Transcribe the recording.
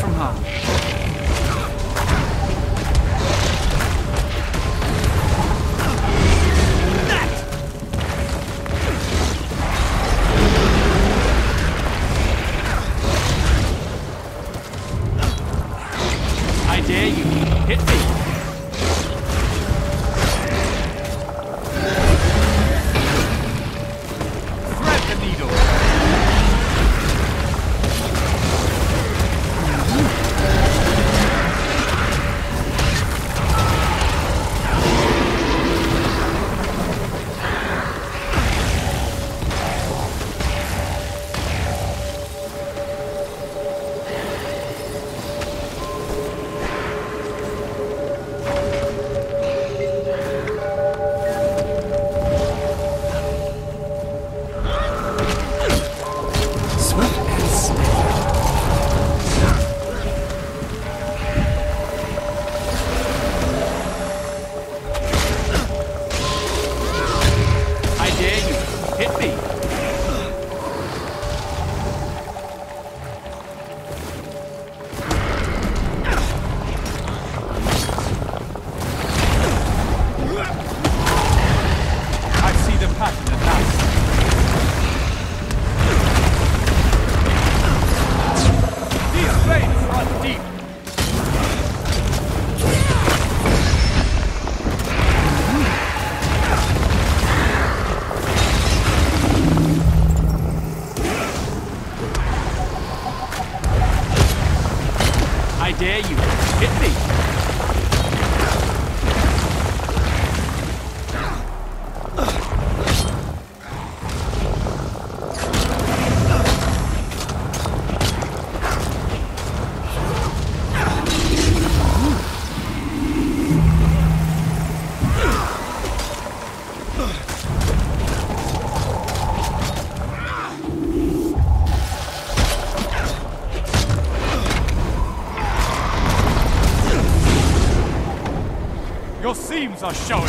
from. I dare you. Hit me. I dare you. Hit me. Your seams are showing.